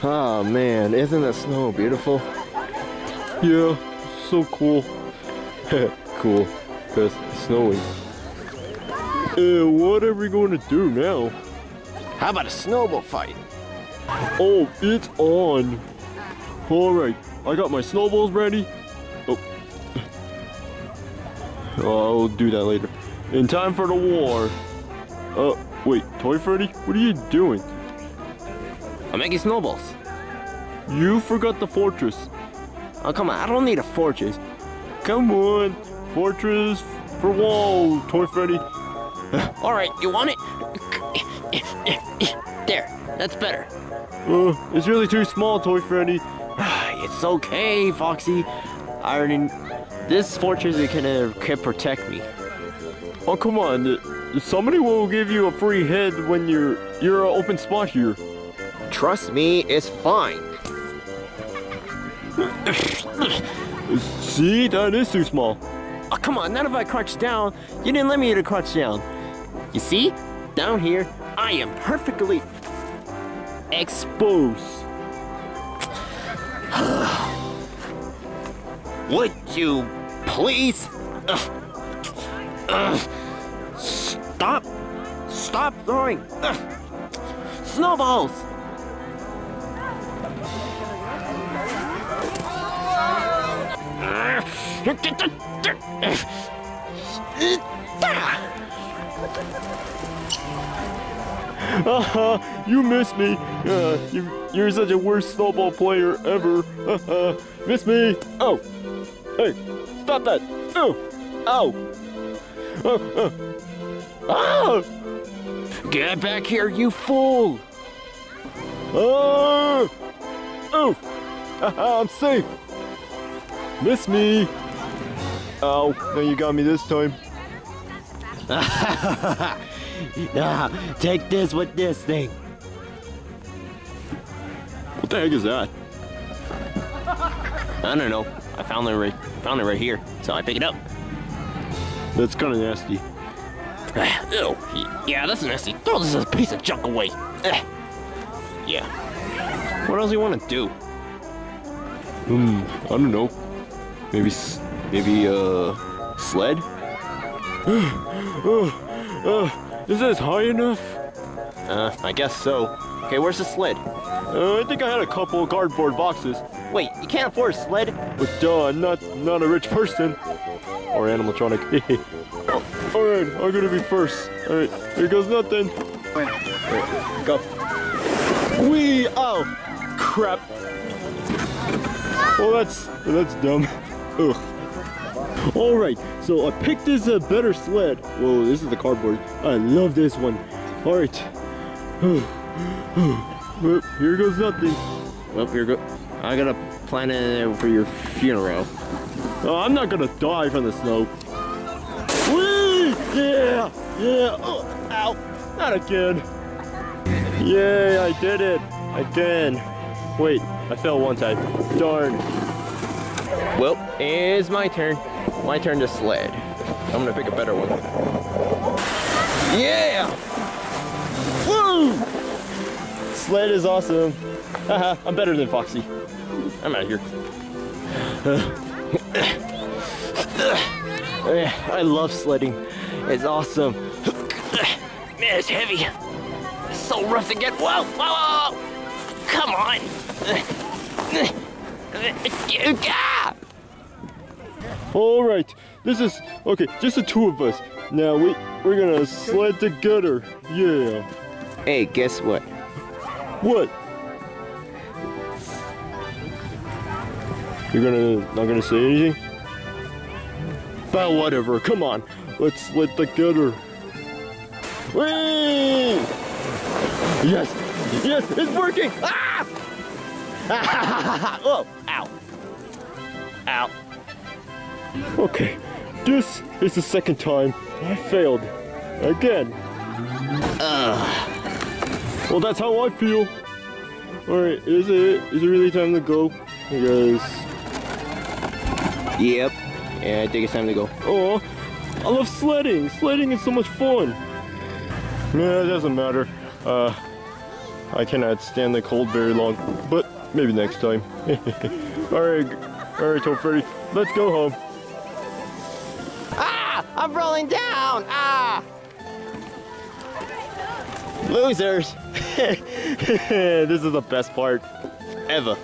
Oh man, isn't the snow beautiful? Yeah, so cool. cool, because it's snowing. Uh, what are we going to do now? How about a snowball fight? Oh, it's on. All right, I got my snowballs ready. Oh. oh, I'll do that later. In time for the war. Uh, wait, Toy Freddy, what are you doing? I'm making snowballs. You forgot the fortress. Oh, come on, I don't need a fortress. Come on, fortress for wall, Toy Freddy. All right, you want it? There, that's better. Uh, it's really too small, Toy Freddy. It's okay, Foxy. I already. This fortress can, can protect me. Oh, come on. Somebody will give you a free head when you're you're an open spot here. Trust me, it's fine. See, that is too small. Oh, come on, not if I crouch down. You didn't let me to crouch down. You see? Down here, I am perfectly exposed. Would you please? Ugh. Ugh. Stop! Stop throwing Ugh. snowballs! Haha, you miss me. Uh, you, you're such a worst snowball player ever. Haha, miss me. Oh, hey, stop that. Oh, ow. Uh, uh. Ah! Get back here, you fool! Oh! Haha, I'm safe. Miss me. Ow, now you got me this time. Ah, take this with this thing. What the heck is that? I don't know. I found it right found it right here, so I pick it up. That's kind of nasty. Ew. Yeah, that's nasty. Throw this piece of junk away. Yeah. What else do you want to do? Hmm, I don't know. Maybe, s- maybe, uh, sled? uh, uh, is this high enough? Uh, I guess so. Okay, where's the sled? Uh, I think I had a couple of cardboard boxes. Wait, you can't afford a sled? But duh, I'm not, not a rich person. Or animatronic. Alright, I'm gonna be first. Alright, here goes nothing. Go. Wee! Oh! Crap. Well, that's, that's dumb. Ugh. Alright, so I picked this a better sled. Whoa, this is the cardboard. I love this one. Alright. Well, here goes nothing. Well, here go. I gotta plan it for your funeral. Oh, I'm not gonna die from the snow. Whee! Yeah! Yeah! Oh, ow! Not again. Yay, I did it! Again. Wait, I fell one time. Darn. Well, it's my turn. My turn to sled. I'm gonna pick a better one. Yeah! Woo! Sled is awesome. Haha, I'm better than Foxy. I'm out of here. Eh, I love sledding. It's awesome. Man, it's heavy. It's so rough to get. Whoa, whoa, whoa! Come on! Ah! Alright, this is, okay, just the two of us. Now we, we're gonna sled together. Yeah. Hey, guess what? What? You're gonna not gonna say anything? Well, whatever. Come on, let's sled together. Whee! Yes, yes, it's working. Ah! oh, ow. Ow. Okay, this is the second time I failed again. Well, that's how I feel. All right, is it is it really time to go? Because Yep. Yeah, I think it's time to go. Oh, I love sledding. Sledding is so much fun. Yeah, it doesn't matter. Uh, I cannot stand the cold very long, but maybe next time. alright, alright, Toy Freddy, let's go home. Ah! I'm rolling down! Ah! Losers! this is the best part ever.